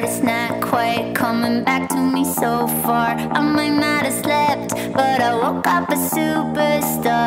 but it's not quite coming back to me so far. I might not have slept, but I woke up a superstar.